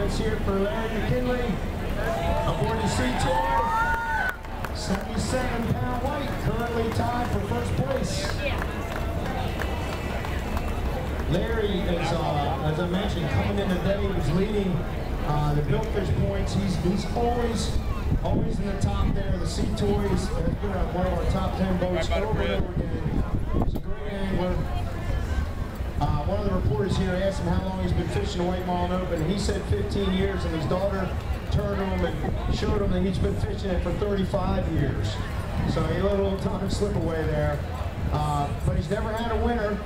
let's hear it for Larry McKinley aboard the Sea Toy. 77 pound weight, currently tied for first place. Larry is, uh, as I mentioned, coming in today, he was leading uh, the Billfish points. He's, he's always always in the top there. The Sea Toys has been one of our top 10 boats over and over again. He's a great angler. Uh, one of the reporters here asked him how long he's been fishing the White Marlin Open. He said 15 years, and his daughter turned him and showed him that he's been fishing it for 35 years. So he let a little time slip away there. Uh, but he's never had a winner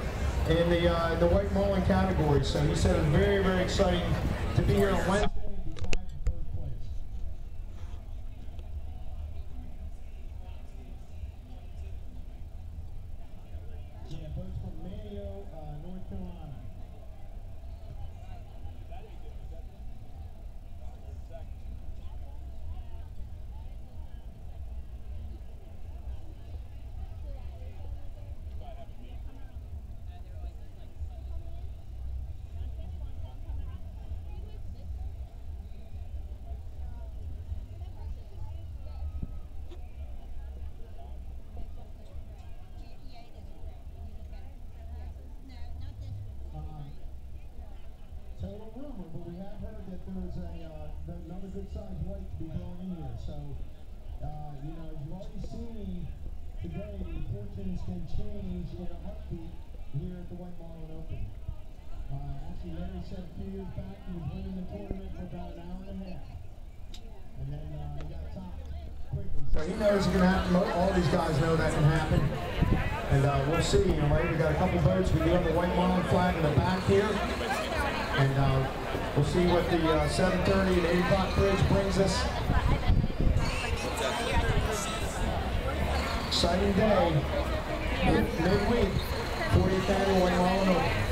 in the uh, the White Marlin category. So he said it's very, very exciting to be here on Wednesday. Uh, North Carolina. But we have heard that there's a uh, another good sized weight to be thrown in here. So, uh, you know, as you've already seen today, fortunes can change in a heartbeat here at the White Marlin Open. Uh, actually, Larry said a few years back he was winning the tournament for about an hour and a half. And then uh, he got topped quickly. So he knows going to happen. All these guys know that can happen. And uh, we'll see, you know, right? We got a couple boats. We do have the White Marlin flag in the back here. And uh, we'll see what the uh, 7.30 and 8 o'clock bridge brings us. Exciting day. Midweek, 40th annual White